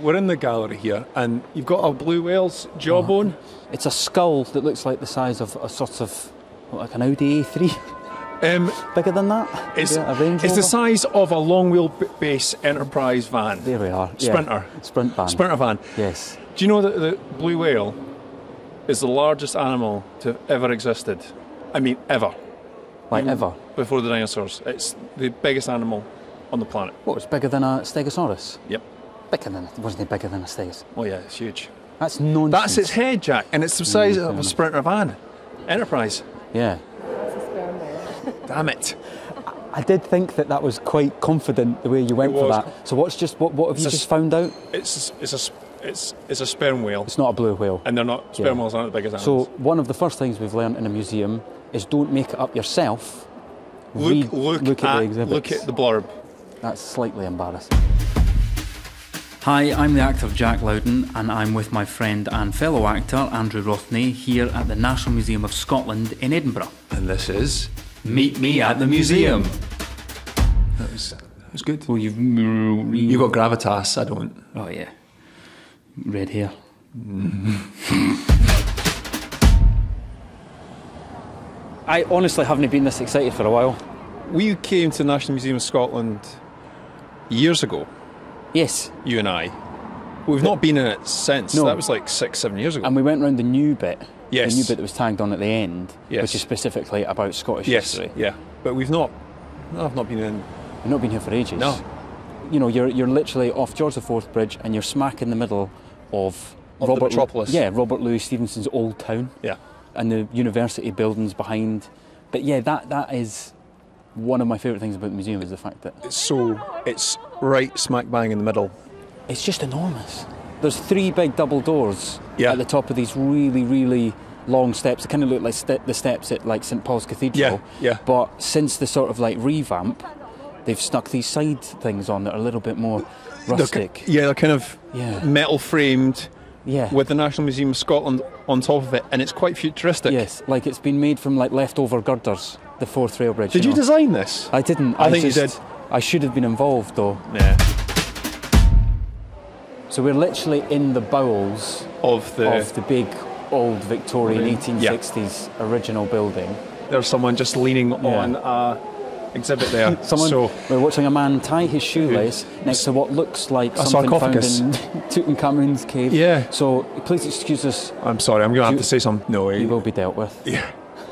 we're in the gallery here, and you've got a blue whale's jawbone. It's a skull that looks like the size of a sort of what, like an Audi A3. Um, Bigger than that? it's, Yeah, it's the size of a long wheelbase enterprise van. There we are. yeah. Sprinter. Sprint van. Sprinter van. Yes. Do you know that the blue whale is the largest animal to have ever existed? I mean, ever. Like ever. Before the dinosaurs. It's the biggest animal on the planet. What, it's bigger than a Stegosaurus? Yep. Bigger than, it wasn't it bigger than a Stegos? Oh, yeah, it's huge. That's nonsense. That's its head, Jack, and it's the size fair of a. Sprinter van. Enterprise. Yeah. Damn it. I did think that that was quite confident the way you went for that. So what's just what, what have you a just found out? It's it's a it's it's a sperm whale, It's not a blue whale. and they're not sperm Yeah. whales aren't the biggest So animals. So, one of the first things we've learned in a museum is don't make it up yourself. look Read- look, look at, the exhibits. look at the blurb. That's slightly embarrassing. Hi, I'm the actor Jack Lowden, and I'm with my friend and fellow actor Andrew Rothney here at the National Museum of Scotland in Edinburgh. And this is Meet me at the museum. that was that was good. Well, you've You got gravitas. I don't. oh yeah, red hair. I honestly haven't been this excited for a while. We came to the National Museum of Scotland years ago. Yes, You and I. We've not been in it since. No. That was like six, seven years ago. and we went round the new bit. Yes. The new bit that was tagged on at the end, Yes. which is specifically about Scottish yes, history. yeah. But we've not. No, I've not been in. You've not been here for ages. No. You know, you're you're literally off George IV Bridge and you're smack in the middle of, Of the Robert metropolis. Yeah, Robert Louis Stevenson's old town Yeah. and the university buildings behind. But yeah, that that is one of my favourite things about the museum is the fact that It's so. It's right smack bang in the middle. it's just enormous. There's three big double doors Yeah. at the top of these really, really long steps. They kind of look like ste- the steps at like St Paul's Cathedral. Yeah, yeah. But since the sort of like revamp, they've stuck these side things on that are a little bit more They're rustic. yeah, they're kind of Yeah. metal framed Yeah. with the National Museum of Scotland on top of it, and it's quite futuristic. yes, like it's been made from like leftover girders. The Forth rail bridge. Did you know. design this? I didn't. I think you did. I should have been involved though. Yeah. So we're literally in the bowels Of the. of the big old Victorian Yeah. 1860s original building. There's someone just leaning Yeah. on a exhibit there. Someone, So we're watching a man tie his shoelace next to what looks like A something found sarcophagus. in Tutankhamun's cave. Yeah. So please excuse us. I'm sorry, I'm going to have to say something. No, He eh? will be dealt with. Yeah.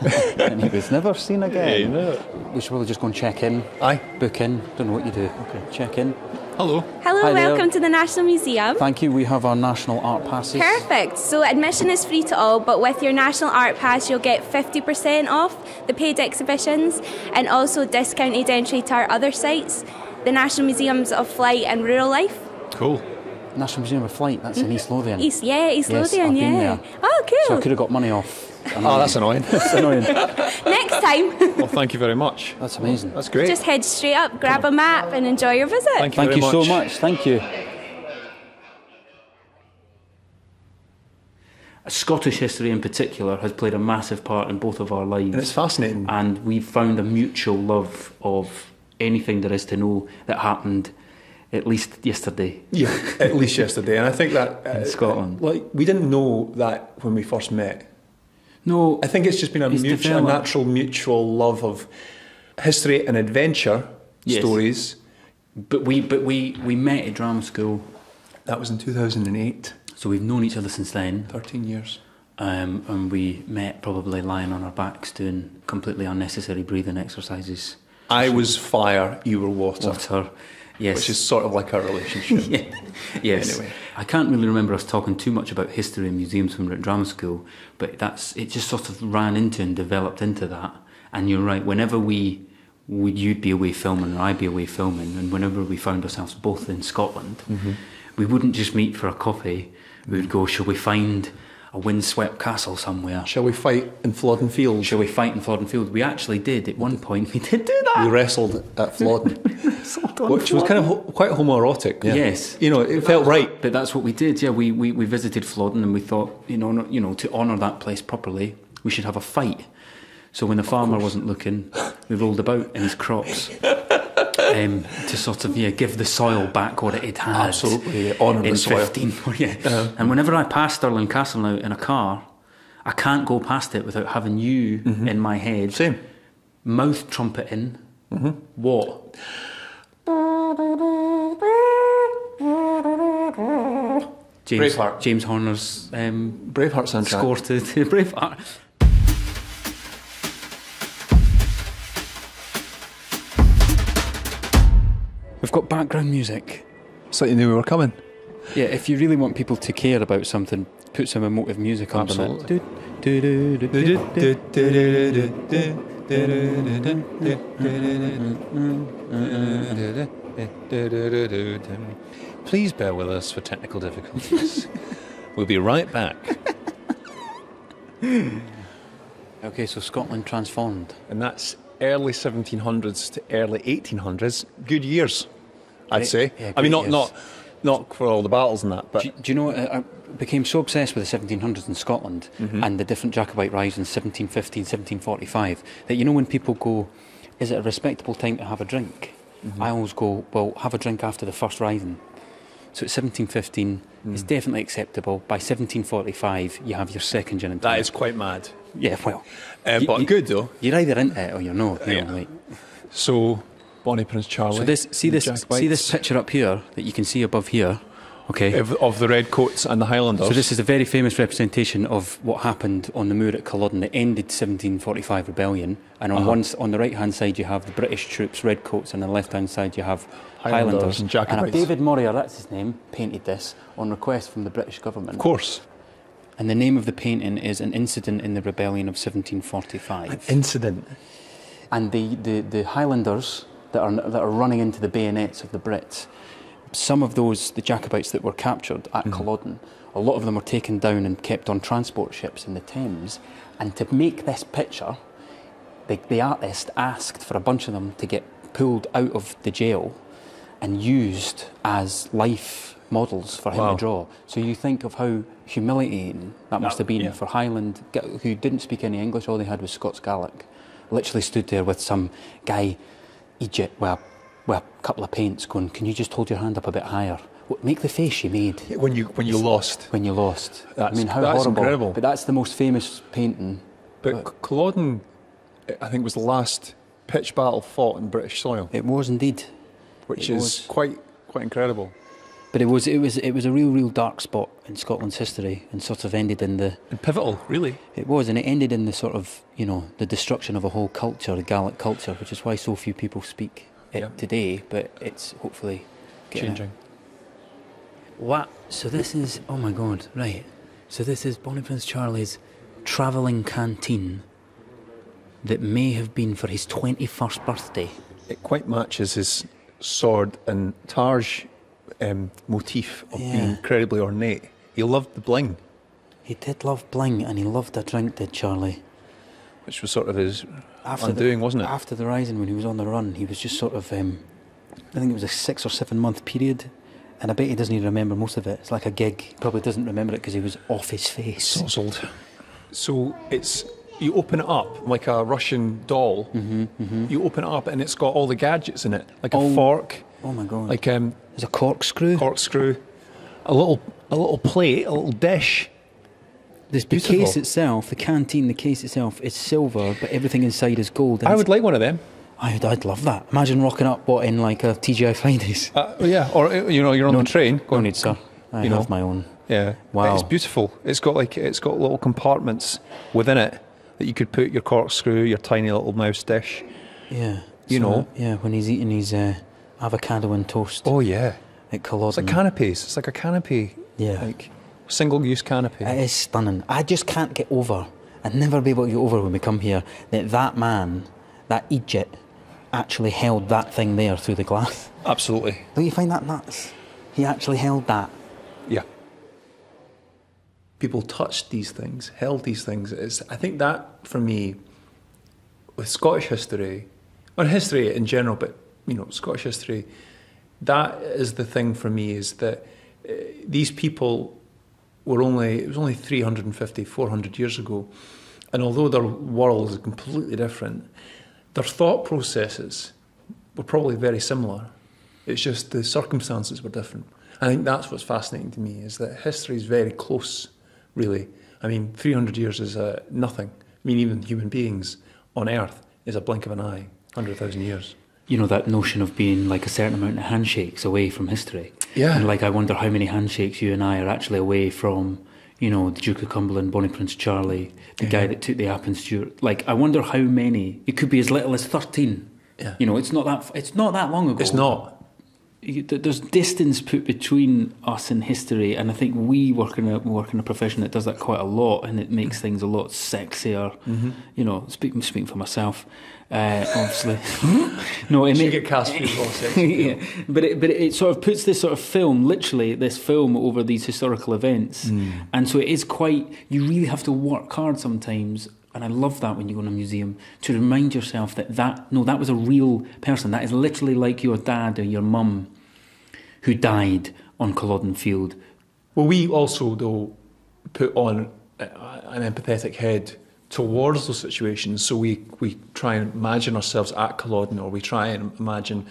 and he was never seen again. you know. We should probably just go and check in, Aye. book in. Don't know what you do. Okay, check in. Hello. Hello, Hi there. welcome to the National Museum. Thank you. We have our national art passes. Perfect. So admission is free to all, but with your National Art Pass, you'll get 50% off the paid exhibitions and also discounted entry to our other sites, the National Museums of Flight and Rural Life. Cool. National Museum of Flight. That's in mm-hmm. East Lothian. East, yeah, East Yes, Lothian, I've been yeah. there. Oh, So I could have got money off. Oh, that's annoying. That's annoying. Next time, well, thank you very much. That's amazing. That's great. just head straight up, grab a map, and enjoy your visit. Thank you Thank very you so much. much. Thank you. Scottish history in particular has played a massive part in both of our lives. And it's fascinating. and we've found a mutual love of anything there is to know that happened at least yesterday. Yeah, at least yesterday, and I think that uh, In Scotland. like we didn't know that when we first met. No, I think it's just been a, mutual, a natural mutual love of history and adventure Yes. stories. but we but we we met at drama school, That was in 2008, so we've known each other since then. 13 years. Um, and we met probably lying on our backs doing completely unnecessary breathing exercises. I was fire, you were water, Water, yes. which is sort of like our relationship. yeah. Yes. Anyway. I can't really remember us talking too much about history and museums when we were at drama school, but that's it. Just sort of ran into and developed into that. And you're right. Whenever we, would you'd be away filming, or I'd be away filming, and whenever we found ourselves both in Scotland, Mm-hmm. we wouldn't just meet for a coffee. We would go. Shall we find a windswept castle somewhere? Shall we fight in Flodden Field? Shall we fight in Flodden Field? We actually did at one point. We did do that. We wrestled at Flodden, which was kind of ho- quite homoerotic. Yeah. Yes. You know, it felt right. But that's what we did. Yeah, we, we, we visited Flodden and we thought, you know, you know, to honour that place properly, we should have a fight. So when the farmer wasn't looking, we rolled about in his crops. um, to sort of yeah give the soil back what it had. Absolutely, honour the soil. fifteen. yeah. and whenever I pass Stirling Castle now in a car, I can't go past it without having you in my head. Mm-hmm. Same. Mouth trumpeting. What? James, Braveheart. James Horner's um, Braveheart soundtrack. score to, to Braveheart. We've got background music. So you knew we were coming. Yeah, if you really want people to care about something, put some emotive music on Absolutely. it. Please bear with us for technical difficulties. we'll be right back. Okay, so Scotland transformed. And that's early 1700s to early 1800s. Good years, I'd Great- say. yeah, I mean, not years. not not for all the battles and that, but Do, do you know, I I became so obsessed with the 1700s in Scotland Mm-hmm. and the different Jacobite rise in 1715, 1745, that you know when people go, is it a respectable time to have a drink? Mm-hmm. I always go, well, have a drink after the first rising. So it's 1715, Mm. it's definitely acceptable. By 1745, you have your second gin and that tonic. is quite mad. Yeah, well, Um, You- but you- good though. you're either into it or you're not. you know, Yeah. like- So, Bonnie Prince Charlie. So this, see this, see this picture up here that you can see above here. Okay. of, of the red coats and the Highlanders. So this is a very famous representation of what happened on the moor at Culloden. It ended 1745 rebellion, and on Uh-huh. one on the right hand side you have the British troops, redcoats, and on the left hand side you have Highlanders Highlanders. and Jacobites. a David Morier, that's his name, painted this on request from the British government. of course, And the name of the painting is an incident in the rebellion of 1745. An incident. and the, the, the Highlanders that are, that are running into the bayonets of the Brits, some of those, the Jacobites that were captured at mm-hmm. Culloden, a lot of them were taken down and kept on transport ships in the Thames. And to make this picture, the, the artist asked for a bunch of them to get pulled out of the jail and used as life models for him Wow. to draw. So you think of how humiliating that must have been yeah. for Highland, who didn't speak any English, all they had was Scots Gaelic. Literally stood there with some guy, Egypt, with a, with a couple of paints going, Can you just hold your hand up a bit higher? What, make the face you made When you when you lost. when you lost. That's- I mean, how that's horrible. incredible. But that's the most famous painting. But Culloden, I think, was the last pitch battle fought in British soil, It was indeed. which It is was. quite quite incredible. But it was, it, was, it was a real, real dark spot in Scotland's history and sort of ended in the. And pivotal, really. It was, and it ended in the sort of, you know, the destruction of a whole culture, the Gaelic culture, which is why so few people speak it Yeah. today, but it's hopefully getting Changing. What? So this is, oh my god, right. So this is Bonnie Prince Charlie's travelling canteen that may have been for his 21st birthday. It quite matches his sword and targe um, motif of being incredibly ornate. He loved the bling, He did love bling and he loved a drink, did Charlie? which was sort of his After undoing, the, wasn't it? After the Rising, when he was on the run, he was just sort of, um, I think it was a six or seven month period, and I bet he doesn't even remember most of it. It's like a gig. He probably doesn't remember it because he was off his face. Sozzled. So it's you open it up like a Russian doll. Mm-hmm, You open it up and it's got all the gadgets in it, like a Oh. fork, Oh my god. like um, There's a corkscrew. corkscrew, a little a little plate, a little dish. This, the case itself, the canteen, the case itself is silver, but everything inside is gold. I would like one of them. I'd, I'd love that. Imagine rocking up what in like a TGI Fridays. Uh, yeah, or uh, you know, you're on No- the train. No going- need, sir. I you know. have my own. Yeah. Wow. It's beautiful. It's got like it's got little compartments within it that you could put your corkscrew, your tiny little mouse dish. Yeah. You So, know. Yeah, when he's eating his uh, avocado and toast Oh yeah. at Culloden. It's like canopies. It's like a canopy. Yeah. Like single use canopy. It is stunning. I just can't get over, I'd never be able to get over when we come here, that that man, that Egypt, actually held that thing there through the glass. Absolutely. Don't you find that nuts? He actually held that. Yeah. People touched these things, held these things. It's, I think that for me, with Scottish history, or history in general, but you know, Scottish history, that is the thing for me is that uh, these people were only, it was only 350, 400 years ago. And although their world is completely different, their thought processes were probably very similar. It's just the circumstances were different. I think that's what's fascinating to me is that history is very close, really. I mean, 300 years is uh, nothing. I mean, even human beings on Earth is a blink of an eye, 100,000 years. You know, that notion of being like a certain amount of handshakes away from history. Yeah. And like, I wonder how many handshakes you and I are actually away from, you know, the Duke of Cumberland, Bonnie Prince Charlie, the guy that took the Appin Stewart. Like, I wonder how many. It could be as little as 13. Yeah. You know, it's not that, it's not that long ago. It's not. There's distance put between us and history, and I think we work in a work in a profession that does that quite a lot, and it makes things a lot sexier. Mm-hmm. You know, speaking speaking for myself, uh, obviously. no, it You get cast for your yeah, but it, but it sort of puts this sort of film, literally this film over these historical events, Mm. and so it is quite. You really have to work hard sometimes, and I love that when you go in a museum to remind yourself that that no, that was a real person. That is literally like your dad or your mum, who died on Culloden Field. Well, we also, though, put on an empathetic head towards those situations. So we, we try and imagine ourselves at Culloden, or we try and imagine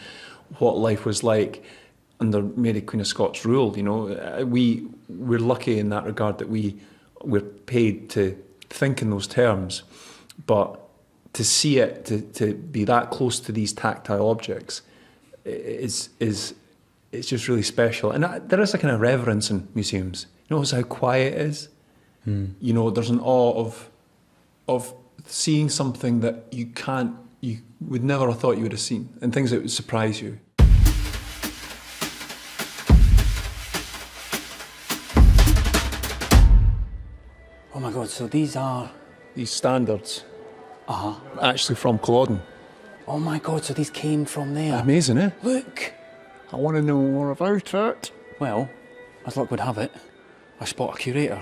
what life was like under Mary Queen of Scots rule. You know, Uh, we we're lucky in that regard that we we're paid to think in those terms, but to see it, to, to be that close to these tactile objects, is is it's just really special. And that, there is a kind of reverence in museums. You notice how quiet it is. Hmm. You know, there's an awe of of seeing something that you can't, you would never have thought you would have seen, and things that would surprise you. So these are. These standards, Uh huh. actually from Culloden. Oh my God! So these came from there. Amazing, eh? Look. I want to know more about it. Well, as luck would have it, I spot a curator.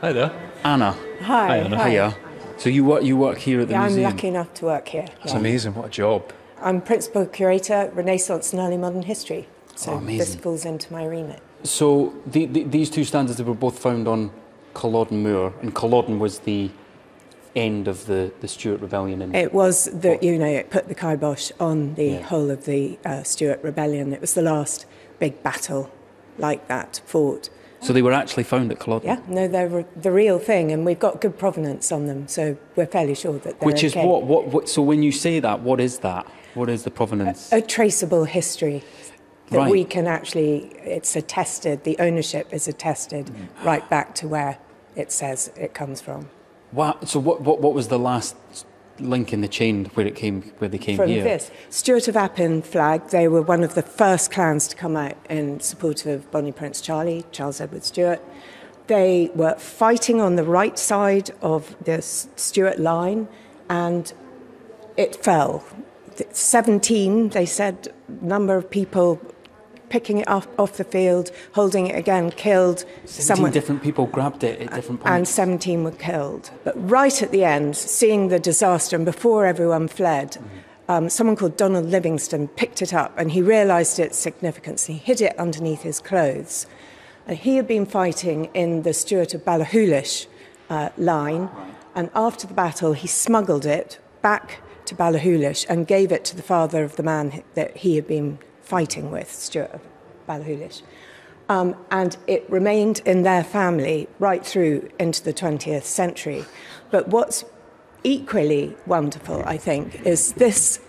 Hi there. Anna. Hi. Anna. hi. Hiya. So you work you work here at the Yeah, I'm lucky enough to work here. That's yeah. amazing. What a job. I'm principal curator, Renaissance and Early Modern History. So Oh, amazing. this falls into my remit. So the, the, these two standards they were both found on Culloden Moor, and Culloden was the end of the, the Stuart Rebellion. In, It was the, you know, it put the kibosh on the Yeah. whole of the uh, Stuart Rebellion. It was the last big battle like that fought. so they were actually found at Culloden. Yeah, no, they were the real thing, and we've got good provenance on them, so we're fairly sure that they're Which is okay. what, what what. So when you say that, what is that? What is the provenance? a traceable history that Right. we can actually it's attested the ownership is attested Mm. right back to where it says it comes from Wow. So what, what what was the last link in the chain where it came where they came from here? this Stuart of Appin flag they were one of the first clans to come out in support of Bonnie Prince Charlie Charles Edward Stuart they were fighting on the right side of the Stuart line and it fell 17 they said number of people picking it off, off the field holding it again killed 17 different people grabbed it at different points. and 17 were killed. But right at the end, seeing the disaster and before everyone fled, um, someone called Donald Livingston picked it up and he realised its significance. He hid it underneath his clothes. And he had been fighting in the Stuart of Ballachulish uh, line, and after the battle, he smuggled it back to Ballachulish and gave it to the father of the man that he had been fighting with, Stuart of Ballachulish. Um, and it remained in their family right through into the 20th century. But what's equally wonderful, I think, is this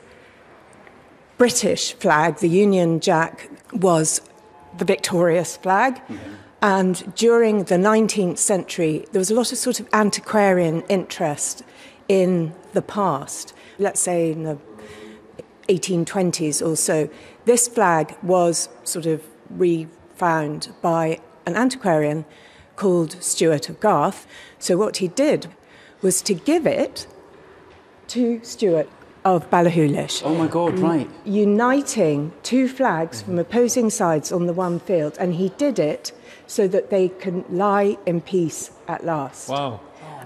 British flag, the Union Jack, was the victorious flag. And during the 19th century, there was a lot of sort of antiquarian interest in the past. Let's say in the 1820s or so, this flag was sort of refound by an antiquarian called Stuart of Garth. So what he did was to give it to Stuart of Ballachulish, oh my God! Mm. Right. uniting two flags from opposing sides on the one field, and he did it so that they can lie in peace at last. Wow.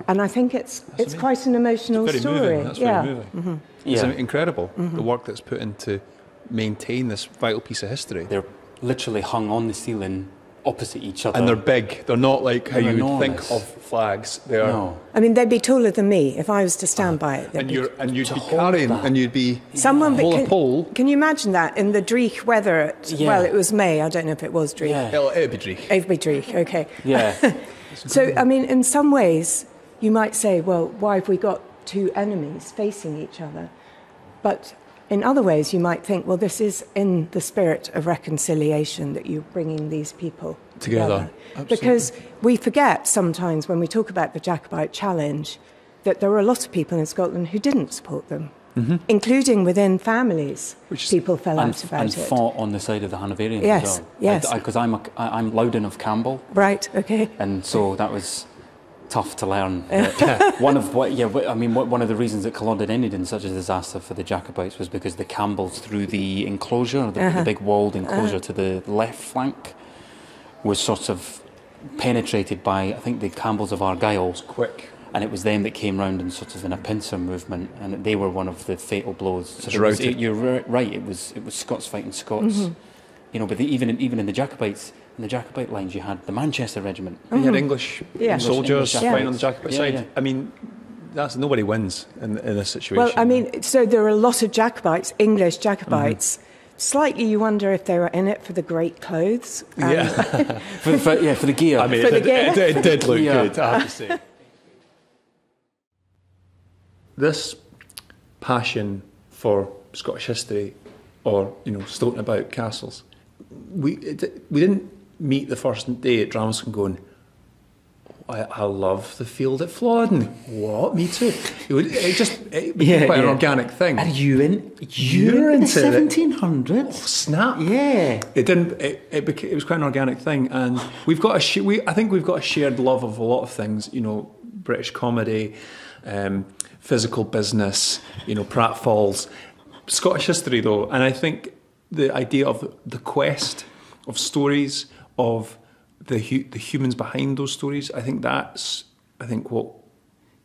And I think it's it's quite an emotional Very story. moving. That's yeah. very moving. It's Yeah. incredible the mm-hmm. work that's put into maintain this vital piece of history. They're literally hung on the ceiling opposite each other. And they're big. They're not like how They're you would think of flags. They are. no. I mean, they'd be taller than me if I was to stand uh-huh. by it. And you're and you'd be carrying that. and you'd be Someone but hold can, a pole. Can you imagine that in the Dreich weather? At, Yeah. Well, it was May. I don't know if it was Dreich. Yeah. It'll, it'll be Dreich. Avery Dreich. Okay. Yeah. So, I mean, in some ways, you might say, well, why have we got two enemies facing each other? But in other ways, you might think, well, this is in the spirit of reconciliation that you're bringing these people Together. together. Because we forget sometimes when we talk about the Jacobite challenge that there were a lot of people in Scotland who didn't support them, mm-hmm. including within families. Which people fell and, out about and it. fought on the side of the Hanoverians Yes, as well. yes. Because I'm, a, I- I'm Loudon of Campbell, Right, okay. and so that was tough to learn. one of what, yeah, I mean, what, one of the reasons that Culloden ended in such a disaster for the Jacobites was because the Campbells through the enclosure, the, Uh-huh. the big walled enclosure to the left flank, was sort of penetrated by I think the Campbells of Argyll, Quick. and it was them that came round in sort of in a pincer movement, and they were one of the fatal blows. So Just there was- it- you're right. It was it was Scots fighting Scots. Mm-hmm. You know, but the, even in, even in the Jacobites, in the Jacobite lines, you had the Manchester Regiment. You had English Yeah. soldiers English fighting on the Jacobite Yeah, side. yeah. I mean, that's nobody wins in, in this situation. Well, I mean, so there are a lot of Jacobites, English Jacobites. Slightly, you wonder if they were in it for the great clothes. Um, yeah. For, for, yeah, for the gear. I mean, For it the did, game. it, it did look Yeah. good. I have to say. This passion for Scottish history, or you know, stoating about castles, we it, we didn't meet the first day at Dramascon going. I, I love the field at Flodden. What? Me too. It, would, it just it became Yeah, quite an organic thing. Are you in? You're in into it. 1700s? Snap. Yeah. It didn't. It, it, it was quite an organic thing, and we've got a. Sh- we, I think we've got a shared love of a lot of things. You know, British comedy, um, physical business. You know, pratfalls, Scottish history, though, and I think the idea of the quest of stories of the hu- the humans behind those stories. I think that's. I think what.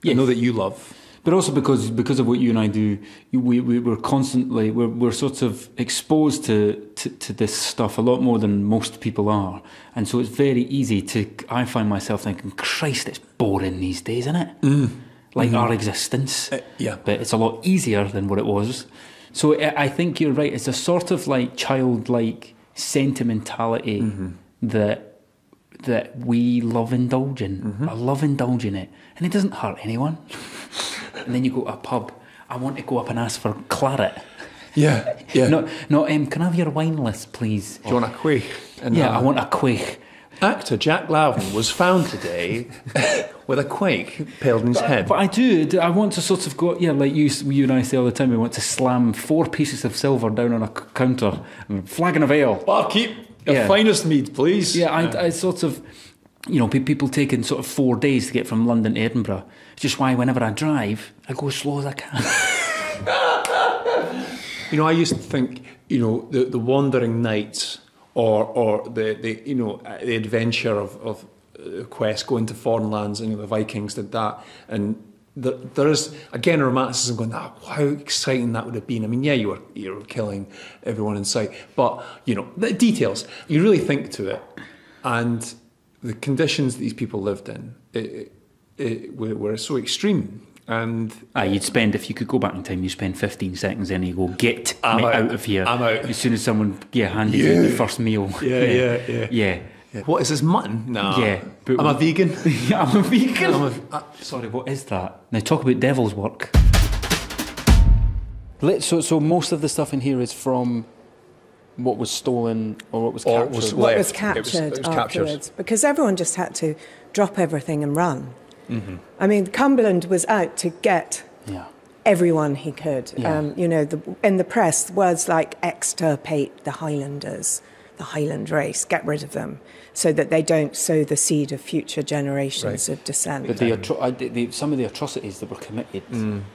I know that you love. But also because because of what you and I do, we, we we're constantly we're, we're sort of exposed to, to to this stuff a lot more than most people are, and so it's very easy to. I find myself thinking, Christ, it's boring these days, isn't it? Mm. Like mm-hmm. our existence. Uh, yeah. but it's a lot easier than what it was. So I I think you're right. It's a sort of like childlike sentimentality mm-hmm. That that we love indulging. I love indulging it, and it doesn't hurt anyone. and then you go to a pub. I want to go up and ask for claret. Yeah. Yeah. No, no. Um, can I have your wine list, please? Do you want a quaich? Yeah, I want a quaich. Actor Jack Lowden was found today with a quake paled in his head. But I do. I want to sort of go. Yeah, like you, you and I say all the time. We want to slam four pieces of silver down on a counter, and flagon of ale. Barkeep, Yeah. finest mead, please. Yeah, I, I sort of, you know, people taking sort of four days to get from London to Edinburgh. It's just why whenever I drive, I go as slow as I can. You know, I used to think, you know, the, the wandering knights or or the, the you know the adventure of of uh, quest going to foreign lands and you know, the Vikings did that and there, there is again a romanticism going ah, how exciting that would have been I mean yeah you were you were killing everyone in sight but you know the details you really think to it and the conditions these people lived in it, it, were, were so extreme and Ah, you'd spend if you could go back in time, you spend fifteen seconds, and you go get out. out. of here. I'm out. as soon as someone yeah handed you the first meal. Yeah, yeah, yeah. yeah. Yeah. What is this mutton? No. Yeah, but- I'm a vegan. Yeah, I'm a vegan. I'm a, uh, Sorry, what is that? Now talk about devil's work. Let, so, so most of the stuff in here is from what was stolen or what was Or captured. was- what was left. It captured was- it was captured. because everyone just had to drop everything and run. Mm-hmm. I mean, Cumberland was out to get yeah. everyone he could. Yeah. Um, you know, the, in the press, words like extirpate the Highlanders, the Highland race, get rid of them, so that they don't sow the seed of future generations Right. of descent. But the, atro- I- the, the, some of the atrocities that were committed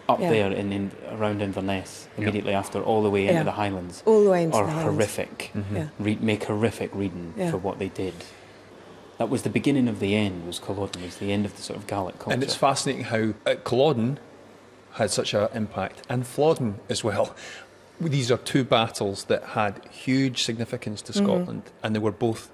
up Yeah. there in, in around Inverness immediately after, all the way into Yeah. the Highlands, All the way into are the Highlands. horrific. Yeah. Re- make horrific reading Yeah. for what they did. That was the beginning of the end. Was Culloden? Was the end of the sort of Gaelic culture? and it's fascinating how uh, Culloden had such an impact, and Flodden as well. These are two battles that had huge significance to Scotland, and they were both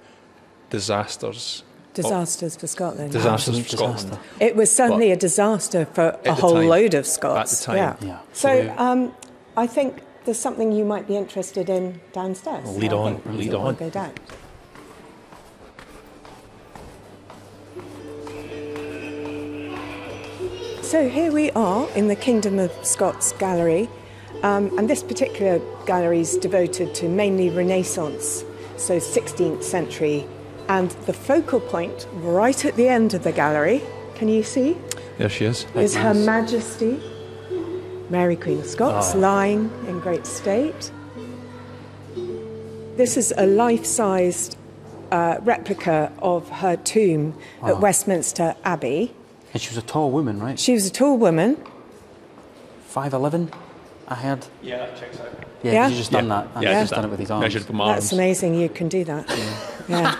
disasters. Disasters for Scotland. Disasters for Scotland. disaster. It was certainly a disaster for a whole time. load of Scots. At the time. Yeah. Yeah. So um, I think there's something you might be interested in downstairs. Lead I on, think lead we'll on. go down. So here we are in the Kingdom of Scots Gallery, um, and this particular gallery is devoted to mainly Renaissance, so 16th century. And the focal point, right at the end of the gallery, can you see, There she is. is Her. Majesty Mary Queen of Scots lying in great state. This is a life sized uh, replica of her tomb at Westminster Abbey. And she was a tall woman, right? She was a tall woman. 5'11, I heard. Yeah, that checks out. Yeah, Yeah. he's just done that. And Yeah, just just done it with his arms. Measured from That's amazing you can do that. Yeah.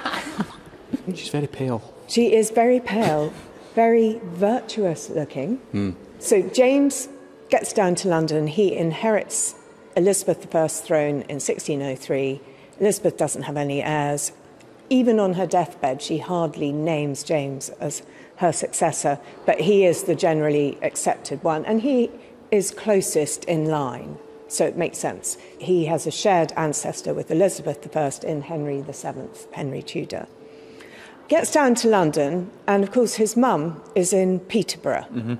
She's very pale. She is very pale, very virtuous looking. Hmm. So James gets down to London. He inherits Elizabeth I's throne in 1603. Elizabeth doesn't have any heirs. Even on her deathbed, she hardly names James as her successor, but he is the generally accepted one, and he is closest in line. So it makes sense. He has a shared ancestor with Elizabeth I in Henry VII, Henry Tudor gets down to London, and of course, his mum is in Peterborough, mm-hmm.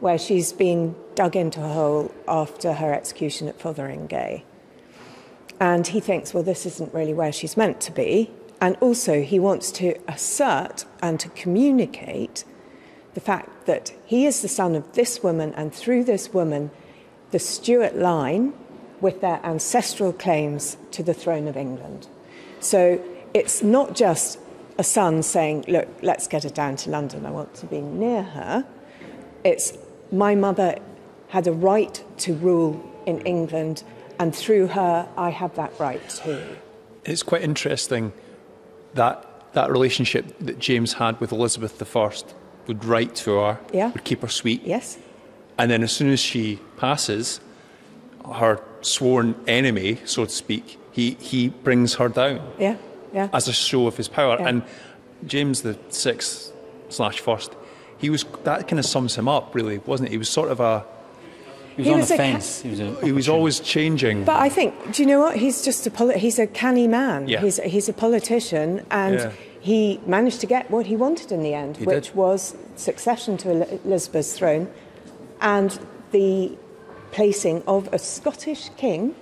where she's been dug into a hole after her execution at Fotheringay. And he thinks, well, this isn't really where she's meant to be. And also, he wants to assert and to communicate the fact that he is the son of this woman, and through this woman, the Stuart line with their ancestral claims to the throne of England. So it's not just a son saying, Look, let's get her down to London, I want to be near her. It's my mother had a right to rule in England, and through her, I have that right too. It's quite interesting that that relationship that James had with Elizabeth I would write to her, Yeah. would keep her sweet, Yes? and then as soon as she passes, her sworn enemy, so to speak, he, he brings her down Yeah? Yeah. as a show of his power. Yeah. And James the sixth slash first, he was that kind of sums him up, really, wasn't it? He was sort of a He was He on was the a ca- fence. he was, a, he was always changing. But I think, do you know what? He's just a poli- he's a canny man. Yeah. He's, he's a politician, and Yeah. He managed to get what he wanted in the end, He which did. was succession to Elizabeth's throne and the placing of a Scottish king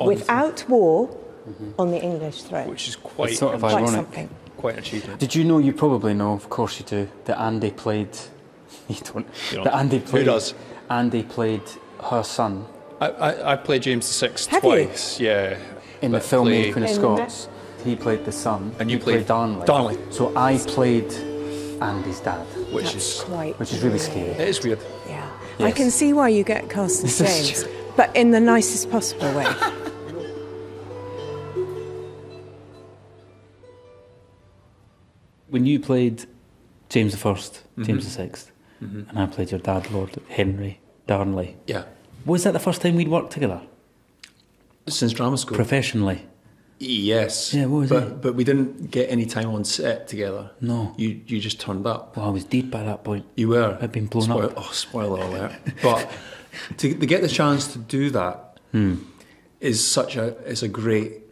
On- without war mm-hmm. on the English throne. which is quite It's sort of Quite ironic. something. quite an achievement. Did you know? You probably know. Of course you do. That Andy played. You don't. You don't. That Andy Who does? Andy played her son I, I, I played James VI Sixth Have you? twice. Yeah, in the film play- Queen of In Scots. He played the son. And you he played Darnley. Darnley. So I played Andy's dad, which That's is quite which is really scary. it is weird. Yeah. I can see why you get cast as James, but in the nicest possible way. When you played James the 1st Mm-hmm. James the 6th and I played your dad, Lord Henry Darnley. Yeah, Was that the first time we'd worked together since drama school. professionally? Yes. Yeah, what was but, it? But we didn't get any time on set together. No. You you just turned up. Well, I was deep by that point. You were. I'd been blown Spoil- up. Oh, spoiler alert! but to, to get the chance to do that is Hmm. such a is a great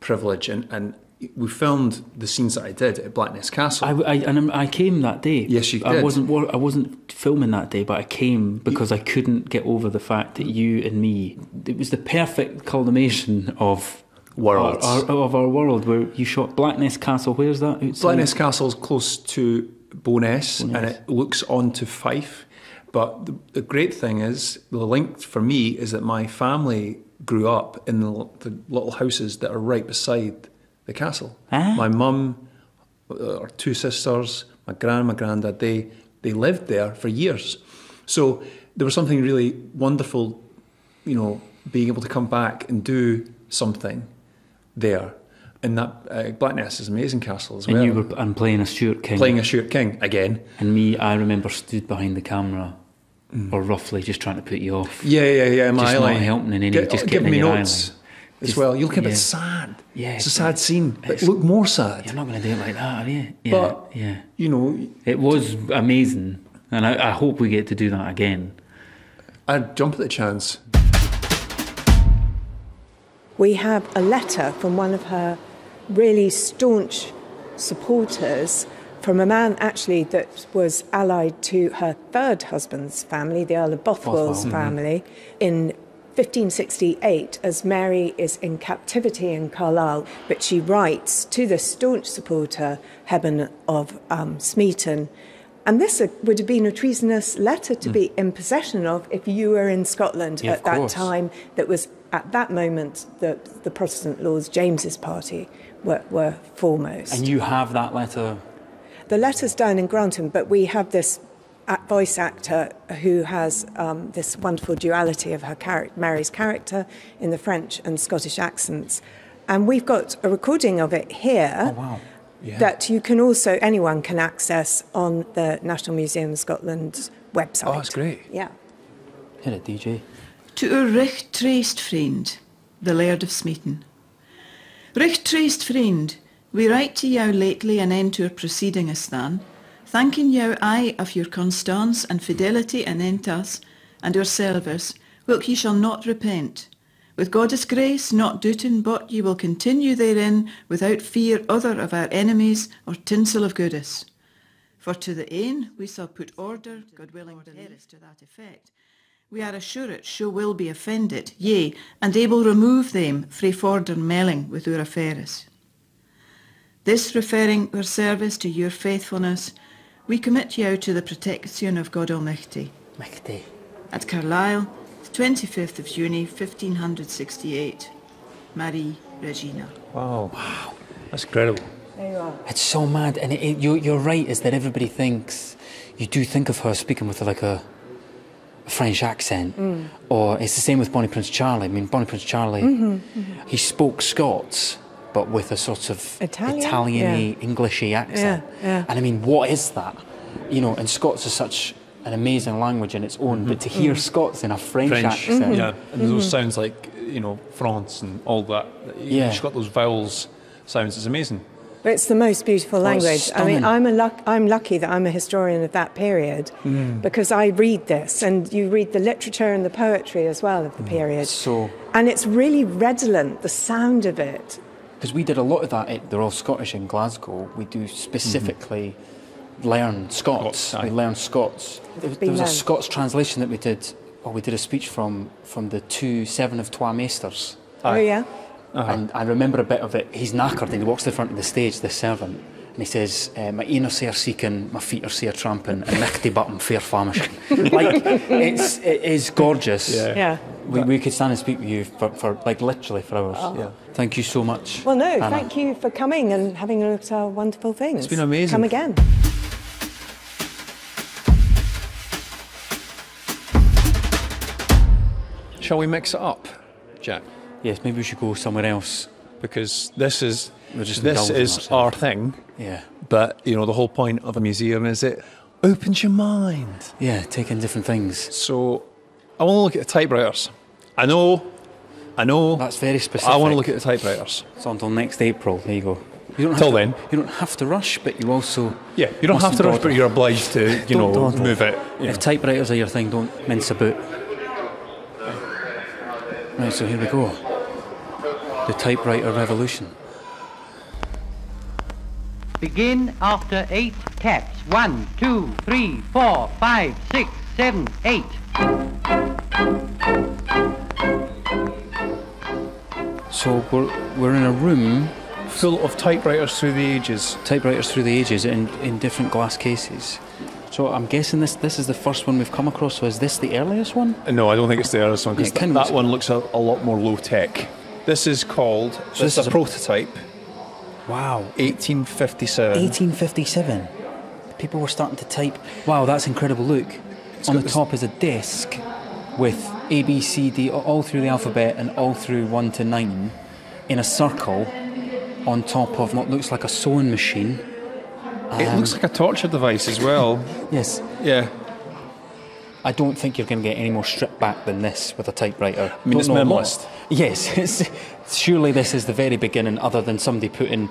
privilege, and and we filmed the scenes that I did at Blackness Castle. I, I, and I'm- came that day. Yes, you did. I wasn't. I wasn't filming that day, but I came because I couldn't get over the fact that you and me. It was the perfect culmination of Worlds. our, our, of our world, where you shot Blackness Castle. Where's that? outside? Blackness Castle is close to Bo'ness and it looks onto Fife. But the, the great thing is, the link for me is that my family grew up in the, the little houses that are right beside the castle. Ah. My mum, uh, our two sisters, my gran, my granddad, they, they lived there for years. So there was something really wonderful, you know, being able to come back and do something there. And that uh, Blackness is an amazing castle as And well you were and playing a Stuart King. playing a Stuart King again. and me, I remember stood behind the camera, or roughly just trying to put you off. Yeah, yeah, yeah. My Just not helping in any- Get- just give me in your notes. as Just- well. You look a bit yeah. sad. Yeah, it's a sad scene. But it's- look more sad. You're not going to do it like that, are you? Yeah, But- yeah. You know, It was amazing, and I, I hope we get to do that again. I'd jump at the chance. We have a letter from one of her really staunch supporters from a man actually that was allied to her third husband's family, the Earl of Bothwell's Bothwell. family, in 1568 as Mary is in captivity in Carlisle. But she writes to the staunch supporter, Hepburn of um, Smeaton. And this uh, would have been a treasonous letter to be in possession of if you were in Scotland Yeah, at that course. time that was at that moment the, the Protestant Lords James's party were, were foremost. And you have that letter. the letter's down in Grantham, but we have this voice actor who has um, this wonderful duality of her char- Mary's character in the French and Scottish accents. And we've got a recording of it here. Oh, wow. Yeah. That you can also, anyone can access on the National Museum of Scotland's website. Oh, that's great. Yeah. Hit it, DJ. To our recht traced friend, the Laird of Smeaton. Recht traced friend, we write to you lately an end to our proceeding as than, thanking you aye of your constance and fidelity anent us and our service, whilk ye shall not repent. With God's grace, not doubting but ye will continue therein without fear other of our enemies or tinsel of goodness. For to the ain we shall put order, God willing, to that effect. We are assured she will be offended, yea, and able remove them frae further melling with our affairs. This referring our service to your faithfulness, we commit you to the protection of God Almighty. Mighty. At Carlisle, the 25th of June, 1568. Marie Regina. Wow. Wow. That's incredible. There you are. It's so mad, and it, it, you, you're right. Is that everybody thinks you do think of her speaking with like a, a French accent, Mm. or it's the same with Bonnie Prince Charlie. I mean, Bonnie Prince Charlie, Mm-hmm, he spoke Scots, but with a sort of Italian? Italian-y, Englishy accent. Yeah, yeah. And I mean, what is that? You know, and Scots is such an amazing language in its own, but to hear Mm. Scots in a French, French. accent, Yeah. And those sounds like, you know, France and all that. Yeah. She's got those vowels sounds. It's amazing. But it's the most beautiful Oh, language. I mean. I'm, a luck, I'm lucky that I'm a historian of that period Mm. because I read this and you read the literature and the poetry as well of the period. so And it's really redolent, the sound of it. Because we did a lot of that at the Royal Scottish in Glasgow. We do specifically learn Scots. Scots, aye. we learn Scots. There, was- there was a. Scots translation that we did. Well, we did a speech from from the two Servant of Twa Maesters. Oh, yeah? And I remember a bit of it. He's knackered and he walks to the front of the stage, the servant, and he says, uh, "My een are sair seeking, my feet are sair tramping, and nichty button fair famishing." like it's it is gorgeous. Yeah. Yeah. We, we could stand and speak with you for, for like literally for hours. Yeah. Thank you so much. Well, no, Anna. thank you for coming and having a look at our wonderful things. It's been amazing. Come again. Shall we mix it up, Jack? Yes, maybe we should go somewhere else. Because this is this is our thing. Yeah. But you know, the whole point of a museum is it opens your mind. Yeah, taking different things. So I want to look at the typewriters. I know, I know. That's very specific. I want to look at the typewriters. So until next April, there you go. You don't Till to, then. You don't have to rush, but you also. Yeah, you don't have to rush, but you're obliged to, you know, dawdle. move it. If typewriters are your thing, don't mince about. Right, so here we go. The typewriter revolution. Begin after eight taps. One, two, three, four, five, six, seven, eight. So we're, we're in a room, Full of typewriters through the ages. typewriters through the ages, in, in different glass cases. So I'm guessing this this is the first one we've come across. So is this the earliest one? No, I don't think it's the earliest one because Yeah, that one looks a, a lot more low tech. This is called. So this this is a a- prototype, Wow. 1857. 1857. People were starting to type. Wow, that's incredible. Look, on the top is a disc with A, B, C, D, all through the alphabet and all through 1 to 9 in a circle on top of what looks like a sewing machine. It um, looks like a torture device as well. Yes. yeah. I don't think you're going to get any more stripped back than this with a typewriter. I mean, Don't it's minimalist. Yes, it's, surely this is the very beginning, other than somebody putting,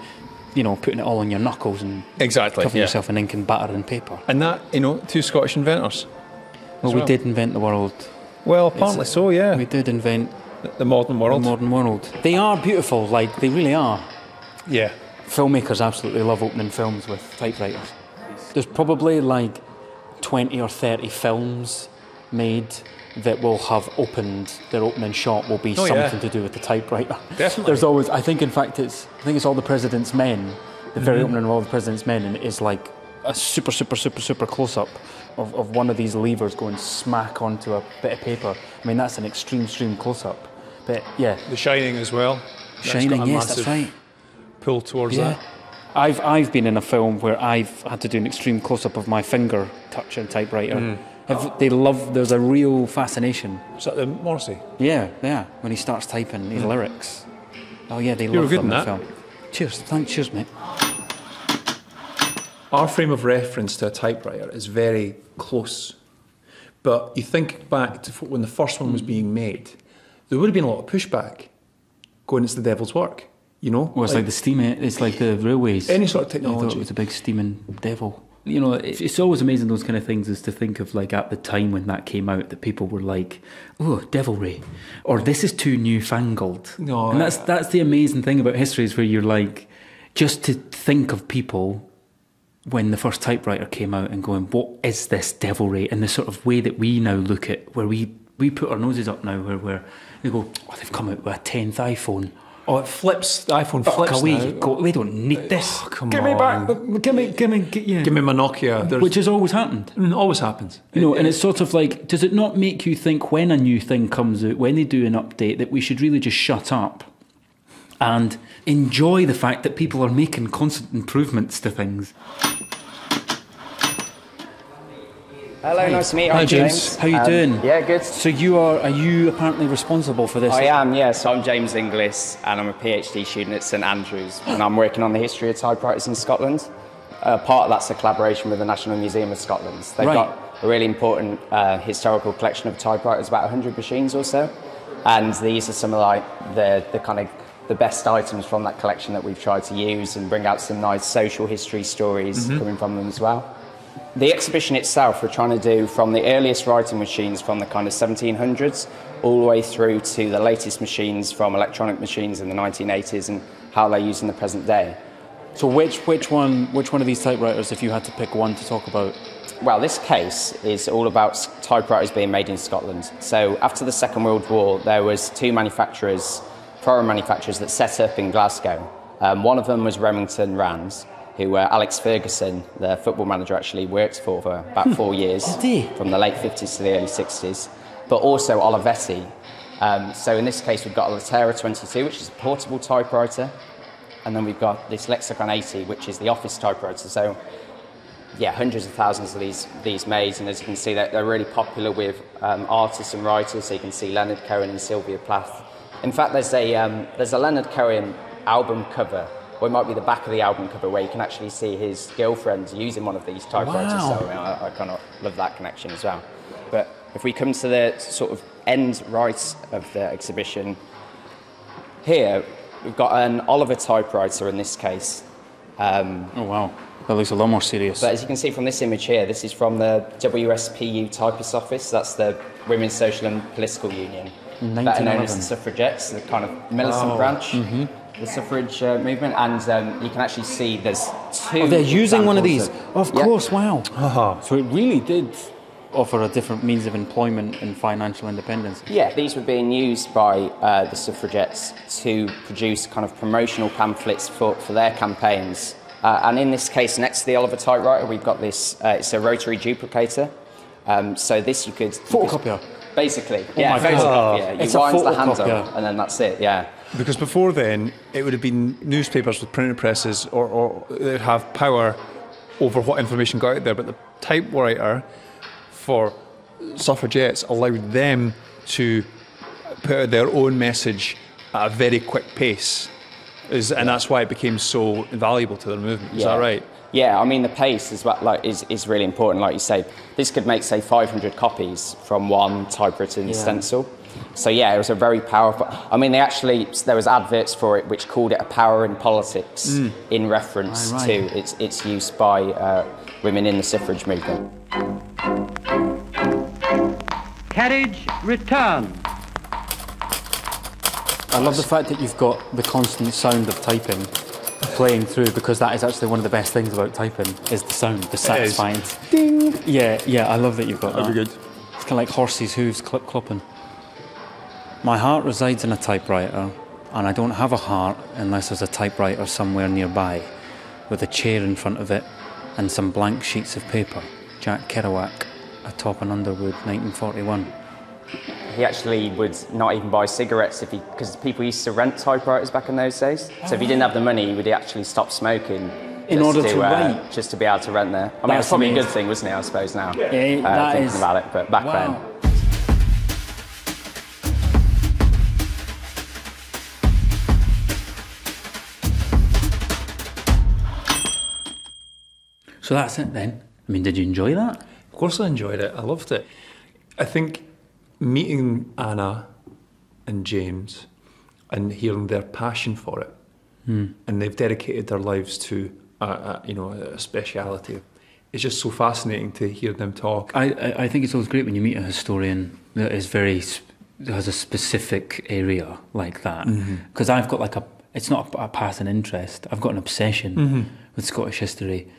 you know, putting it all on your knuckles and Exactly. covering yeah. yourself in ink and batter and paper. And that, you know, two Scottish inventors. Well, as we did invent the world. Well, apparently so, yeah. We did invent the modern world. the modern world. They are beautiful, like they really are. yeah. Filmmakers absolutely love opening films with typewriters. There's probably like 20 or 30 films made that will have opened, their opening shot will be Oh, yeah. something to do with the typewriter. Definitely. There's always, I think in fact it's, I think it's All the President's Men, the very Mm-hmm. opening of All the President's Men, and it is like a super, super, super, super close up of, of one of these levers going smack onto a bit of paper. I mean, that's an extreme, extreme close up. But yeah, The Shining as well. That's Shining, yes, that's right. Pull towards Yeah. that. I've I've been in a film where I've had to do an extreme close up of my finger touching typewriter. Mm. Have- They love. There's a real fascination. Is that the Morrissey? Yeah, yeah. When he starts typing his lyrics. Oh yeah, they Mm. You love good them in in that. film. Cheers, thanks, cheers, mate. Our frame of reference to a typewriter is very close. But you think back to when the first one was being made, there would have been a lot of pushback going, it's the devil's work, you know? Well, it's like, the steam. Eh, it's like the railways. Any sort of They thought technology. It was a big steaming devil. You know, it's, it's always amazing those kind of things is to think of like at the time when that came out that people were like, "Oh, devilry," or "This is too newfangled." No, and that's that's the amazing thing about history is where you're like, just to think of people when the first typewriter came out and going, "What is this devilry?" and the sort of way that we now look at where we we put our noses up now, where where they go, "Oh, they've come out with a tenth iPhone." Oh, it flips. The iPhone Fuck flips away! now. Go, we don't need this. Oh, come give me back. on. Give me, give me, give, yeah. Give me my Nokia. There's, Which has always happened. Mm, always happens. You know, and it's sort of like, does it not make you think when a new thing comes out, when they do an update, that we should really just shut up and enjoy the fact that people are making constant improvements to things? Hello, nice to meet you. Hi, I'm James. James. How you Um, doing? Yeah, good. So you are, are you apparently responsible for this? I am, yes. So I'm James Inglis, and I'm a PhD student at St Andrews, and I'm working on the history of typewriters in Scotland. Uh, part of that's a collaboration with the National Museum of Scotland. They've Right. got a really important uh, historical collection of typewriters, about 100 machines or so, and these are some of like the, the kind of the best items from that collection that we've tried to use and bring out some nice social history stories coming from them as well. The exhibition itself, we're trying to do from the earliest writing machines from the kind of 1700s all the way through to the latest machines from electronic machines in the 1980s and how they're used in the present day. So which, which, one, which one of these typewriters, if you had to pick one to talk about? Well, this case is all about typewriters being made in Scotland. So after the Second World War, there was two manufacturers, foreign manufacturers, that set up in Glasgow. Um, one of them was Remington Rands, who uh, Alex Ferguson, the football manager, actually worked for for about four years, from the late 50s to the early 60s. But also Olivetti. Um, so in this case, we've got a Lettera 22, which is a portable typewriter, and then we've got this Lexikon 80, which is the office typewriter. So yeah, hundreds of thousands of these these made, and as you can see, they're, they're really popular with um, artists and writers. So you can see Leonard Cohen and Sylvia Plath. In fact, there's a um, there's a Leonard Cohen album cover, or it might be the back of the album cover, where you can actually see his girlfriend using one of these typewriters. Wow. So I, I kind of love that connection as well. But if we come to the sort of end right of the exhibition, here we've got an Oliver typewriter in this case. Um, Oh wow, that looks a lot more serious. but as you can see from this image here, this is from the WSPU Typist Office. That's the Women's Social and Political Union. Better known as the suffragettes, the kind of militant branch, the suffrage uh, movement. And um, you can actually see there's two. oh, they're using one of these. examples Of Yeah. course, wow. So it really did offer a different means of employment and financial independence. Yeah, these were being used by uh, the suffragettes to produce kind of promotional pamphlets for, for their campaigns. Uh, and in this case, next to the Oliver typewriter, we've got this. Uh, it's a rotary duplicator. Um, so this you could Photocopier. Basically, yeah, my God. photocopier. You It's a wind the handle, and then that's it. Yeah. Because before then, it would have been newspapers with printing presses or, or they'd have power over what information got out there. But the typewriter for suffragettes allowed them to put out their own message at a very quick pace. is, and that's why it became so invaluable to their movement. Is Yeah. that right? Yeah, I mean the pace is what like is, is really important. Like you say, this could make say 500 copies from one typewritten stencil. So yeah, it was a very powerful. I mean, they actually there was adverts for it which called it a power in politics in reference Right, right. to its its use by uh, women in the suffrage movement. Carriage return. I love the fact that you've got the constant sound of typing playing through because that is actually one of the best things about typing is the sound, the satisfying ding. Yeah, yeah, I love that you've got that. That'd be good. It's kind of like horses' hooves clip clopping. My heart resides in a typewriter, and I don't have a heart unless there's a typewriter somewhere nearby, with a chair in front of it and some blank sheets of paper. Jack Kerouac, Atop an Underwood, 1941. He actually would not even buy cigarettes if he because people used to rent typewriters back in those days. So if he didn't have the money, he would actually stop smoking. In order to uh, write? just to be able to rent there. I mean, That's it's probably a good thing, wasn't it? I suppose now. Yeah, uh, that thinking is- about it, but back then. So that's it then. I mean, did you enjoy that? Of course, I enjoyed it. I loved it. I think meeting Anna and James and hearing their passion for it, hmm. and they've dedicated their lives to a, a, you know a speciality. It's just so fascinating to hear them talk. I, I, I think it's always great when you meet a historian that is very has a specific area like that. Mm-hmm. Because I've got like a, it's not a, a passing interest. I've got an obsession mm-hmm. with Scottish history,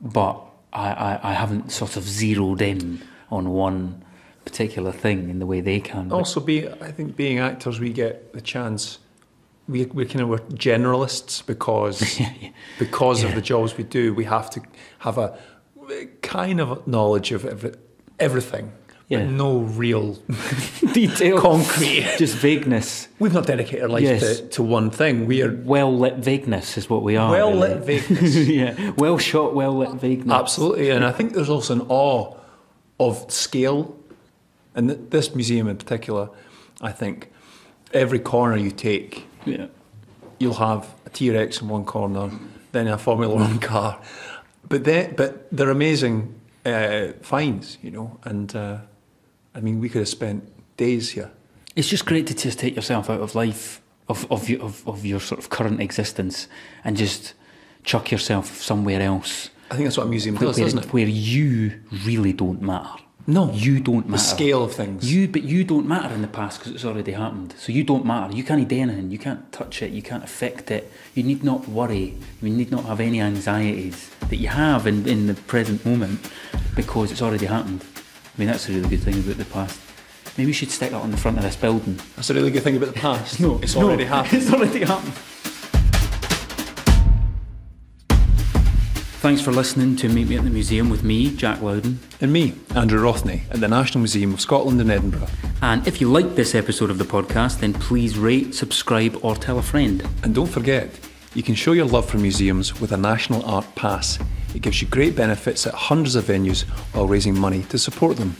but I, I, I haven't sort of zeroed in on one particular thing in the way they can. Also, be I think being actors, we get the chance. We we kind of we're generalists because because of the jobs we do. We have to have a kind of knowledge of every, everything, Yeah. but no real detail, concrete. just vagueness. We've not dedicated our lives Yes. to, to one thing. We are Well lit vagueness is what we are. well really. lit vagueness. yeah, well shot, well lit vagueness. Absolutely, and I think there's also an awe of scale, and th- this museum in particular. I think every corner you take, Yeah. you'll have a T Rex in one corner, then a Formula One car, but they but they're amazing uh, finds, you know. And uh, I mean, we could have spent days here. It's just great to just take yourself out of life, of of your, of, of your sort of current existence, and just chuck yourself somewhere else. I think that's what a museum where, does, doesn't it? where you really don't matter. No, You don't matter. the scale of things. You, but you don't matter in the past because it's already happened. So you don't matter. You can't do anything. You can't touch it. You can't affect it. You need not worry. You need not have any anxieties that you have in, in the present moment because it's already happened. I mean, that's a really good thing about the past. Maybe we should stick that on the front of this building. That's a really good thing about the past. No, it's no, already happened. It's already happened. Thanks for listening to Meet Me at the Museum with me, Jack Lowden. And me, Andrew Rothney, at the National Museum of Scotland in Edinburgh. And if you liked this episode of the podcast, then please rate, subscribe, or tell a friend. And don't forget, you can show your love for museums with a National Art Pass. It gives you great benefits at hundreds of venues while raising money to support them.